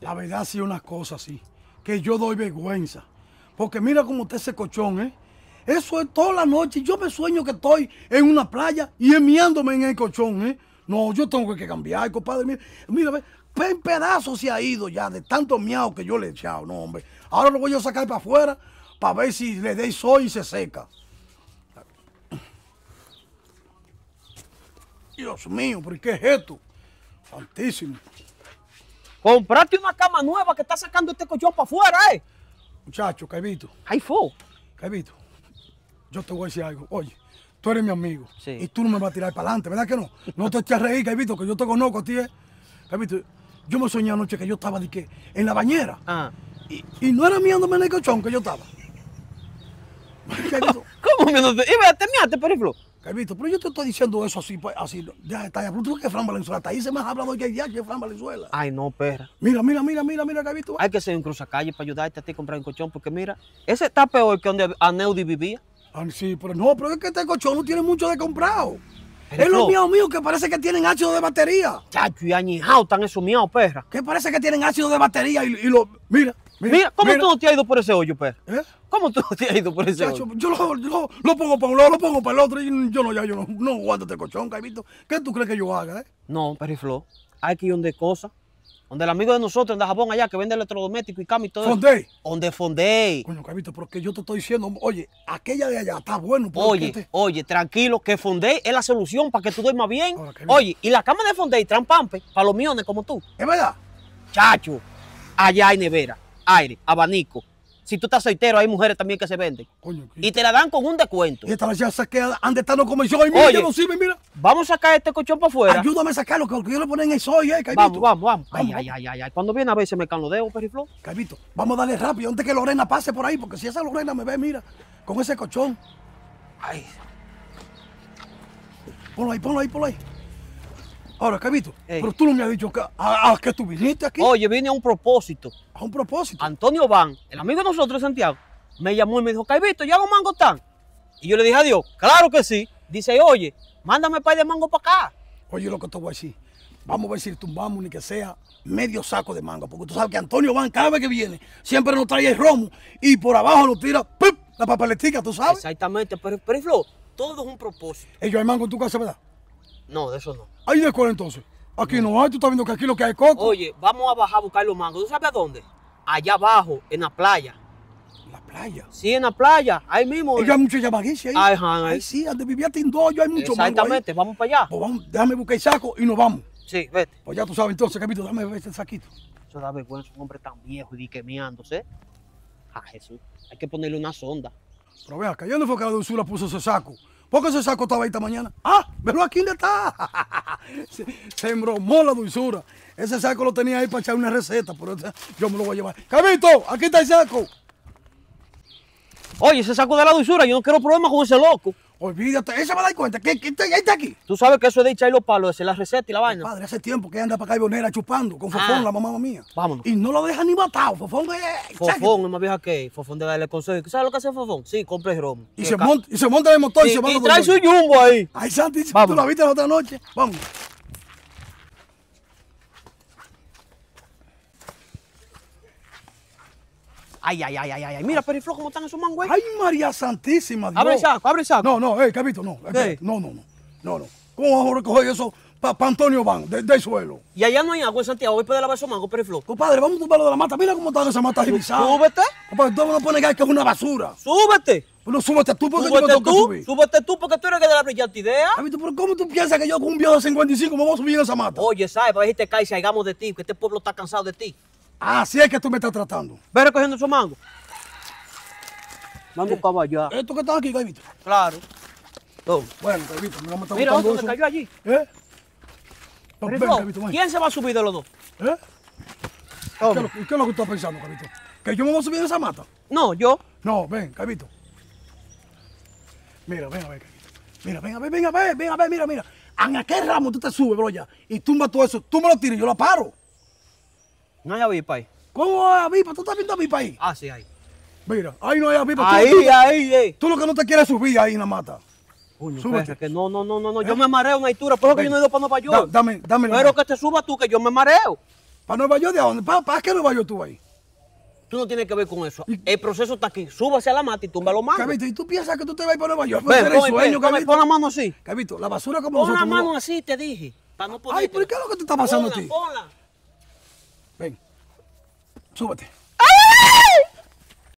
La verdad sí una cosa así, que yo doy vergüenza. Porque mira cómo está ese colchón, ¿eh? Eso es toda la noche. Yo me sueño que estoy en una playa y enmiándome en el colchón, ¿eh? No, yo tengo que cambiar, compadre. Mira, mira, ve, en pedazos se ha ido ya de tanto miau que yo le he echado, no, hombre. Ahora lo voy a sacar para afuera para ver si le dé sol y se seca. Dios mío, ¿pero qué es esto? Santísimo. Comprate una cama nueva que está sacando este colchón para afuera, ¿eh? Muchacho, Caibito, Ay, fo. Yo te voy a decir algo. Oye, tú eres mi amigo Sí. y tú no me vas a tirar para adelante, ¿verdad que no? No te eches a reír, Caibito, que yo te conozco a ti, ¿eh? Caibito, yo me soñé anoche que yo estaba de que, en la bañera Ah. y, y no era miándome en el colchón que yo estaba. ¿Cómo me no te... Y vea, te miaste, periflo. Caibito, pero yo te estoy diciendo eso así, pues, así. Ya está, ya, pero tú que Fran Valenzuela, hasta ahí se me ha hablado que ya que Fran Valenzuela. Ay, no, perra. Mira, mira, mira, mira, mira, Caibito. Hay que ser un cruzacalle para ayudarte a ti a comprar un colchón, porque mira, ese está peor que donde Aneudi vivía. Ah, sí, pero no, pero es que este colchón no tiene mucho de comprado. Pero es los no. míos míos que parece que tienen ácido de batería. Chacho, y añijado están esos miados, perra. Que parece que tienen ácido de batería y, y lo. Mira, mira. Mira, ¿cómo tú no te has ido por ese hoyo, perra? ¿Eh? ¿Cómo tú no te has ido por ese Chacho, hoyo? yo lo, pongo para un lado, lo pongo para el otro y yo no, ya, yo no, no aguanto este colchón, Caibito. ¿Qué tú crees que yo haga, eh? No, periflo. Hay que ir donde cosas. Donde el amigo de nosotros, donde Jabón allá, que vende electrodoméstico y cama y todo eso. Fondé. Donde Fondey. Coño, Caibito, pero que yo te estoy diciendo, oye, aquella de allá está bueno. Oye, que este- oye, tranquilo, que Fondey es la solución para que tú duermas bien. Ahora, ¿qué Oye, y la cama de Fondey traen pampe para los miones como tú. ¿Es verdad? Chacho, allá hay nevera, aire, abanico. Si tú estás soltero, hay mujeres también que se venden. Coño, Y te la dan con un descuento. Y esta ya saqué, han de estar no. Ay, mira, Oye. no sirve, mira. Vamos a sacar este colchón para afuera. Ayúdame a sacarlo, que yo le ponen en el soy, eh, Caibito. Vamos, vamos, vamos. Ay, Vamos, ay, ay, ay, ay. Cuando viene a ver se me caen los dedos, periflo. Caibito, vamos a darle rápido antes que Lorena pase por ahí, porque si esa Lorena me ve, mira, con ese colchón. Ay, Ponlo ahí, ponlo ahí, ponlo ahí. Ahora, Caibito, Ey. pero tú no me has dicho que, a, a que tú viniste aquí Oye, vine a un propósito. a un propósito. Antonio Van, el amigo de nosotros de Santiago, me llamó y me dijo, Caibito, ¿ya los mangos están? Y yo le dije, adiós, claro que sí. Dice, oye, mándame par de mango para acá. Oye, lo que te voy a decir. Vamos a ver si tumbamos ni que sea medio saco de mango, porque tú sabes que Antonio Van, cada vez que viene, siempre nos trae el romo y por abajo nos tira ¡pum! la papeletica, tú sabes. Exactamente, pero, periflo, todo es un propósito. Ellos hay mango en tu casa, ¿verdad? No, de eso no. Ahí de cuál entonces. Aquí no hay, tú estás viendo que aquí lo que hay es coco. Oye, vamos a bajar a buscar los mangos. ¿Tú sabes a dónde? Allá abajo, en la playa. La playa. Sí, en la playa, ahí mismo. Ellos hay mucho llamaguiche ahí. Ajá, ahí. Ahí sí, donde vivía Tindollo hay mucho mango. Exactamente, vamos para allá. Pues vamos, déjame buscar el saco y nos vamos. Sí, vete. Pues ya tú sabes entonces, Capito, déjame ver ese saquito. Eso da vergüenza, un hombre tan viejo y diquemeándose. A Jesús, hay que ponerle una sonda. Pero vea, acá, ¿dónde fue que la dulzura puso ese saco? ¿Por qué ese saco estaba ahí esta mañana? Ah, pero aquí ¿dónde está? se, se embromó la dulzura. Ese saco lo tenía ahí para echar una receta, pero yo me lo voy a llevar. Cabito, aquí está el saco. Oye, ese saco de la dulzura, yo no quiero problemas con ese loco. Olvídate, ese me da cuenta que, que está, ahí está aquí. Tú sabes que eso es de echar los palos, esa es la receta y la vaina. Padre, hace tiempo que anda para acá y Bonera chupando con Fofón, Ah. la mamá mía. Vámonos. Y no lo deja ni matado. Fofón es. Fofón es más vieja que él. Fofón de darle consejo. ¿Sabes lo que hace Fofón? Sí, compre el romo. Y se, monta, y se monta en el motor y, se va y a trae su jumbo ahí. Ay, Santi, tú Vamos. la viste la otra noche. Vamos. Ay, ay, ay, ay, ay. Mira, periflo, cómo están esos mangos ahí. Ay, María Santísima. Dios. Abre el saco, abre el saco. No, no, eh, Capito, no. No, no, no. No, no. ¿Cómo vamos a recoger eso para Antonio Van, de- del suelo? Y allá no hay agua en Santiago. Voy a poder lavar esos mangos, periflo. Compadre, vamos a tumbarlo de la mata. Mira cómo están esas matas revisadas. Súbete, Compadre, tú no negar que es una basura. súbete. No, súbete tú porque yo me Súbete tengo que tú, subir. súbete tú porque tú eres que de la brillante idea. Capito, pero ¿cómo tú piensas que yo con un viejo de 55 me voy a subir en esa mata? Oye, ¿sabes? Para ver si te caes y salgamos de ti, que este pueblo está cansado de ti. Así es que tú me estás tratando. Ve recogiendo esos mangos. Mango caballá. Esto que está aquí, Capito. Claro. Toma. Bueno, Capito, me lo está Mira, otro eso. cayó allí. ¿Eh? Ven. ¿quién se va a subir de los dos? ¿Eh? ¿Qué es, Toma. lo, qué es lo que tú estás pensando, Capito? ¿Que yo me voy a subir en esa mata? No, yo. No, ven, Capito. Mira, ven a ver, Capito. Mira, ven a ver, ven a ver, ven a ver, mira, mira. En aquel ramo tú te subes, bro, ya. Y tumba todo eso. Tú me lo tiras y yo lo paro. No hay avispa ahí. ¿Cómo hay avispa? ¿Tú estás viendo avispa ahí? Ah, sí, ahí. Mira, ahí no hay avispa. Ahí, tú, ahí, ahí. tú lo que no te quieres subir ahí en la mata. Coño, Súbete. que no, no, no, no, no. Yo me mareo en altura, por eso que yo no he ido para Nueva Da- York. dame, dame la Pero que te suba tú, que yo me mareo. ¿Para Nueva York de dónde? ¿Para, para qué Nueva York tú ahí? Tú no tienes que ver con eso. El proceso está aquí. Súbase a la mata y tumba los mangos. Cabito, ¿y tú piensas que tú te vas a ir para Nueva York? Ven, pon, sueño, ven, pon- Cabito. pon la mano así. Cabito, la basura como Pon la no- mano así, te dije. Para no Ay, pero ¿qué es lo que te está pasando a ti? Ponla. Ven. Súbete.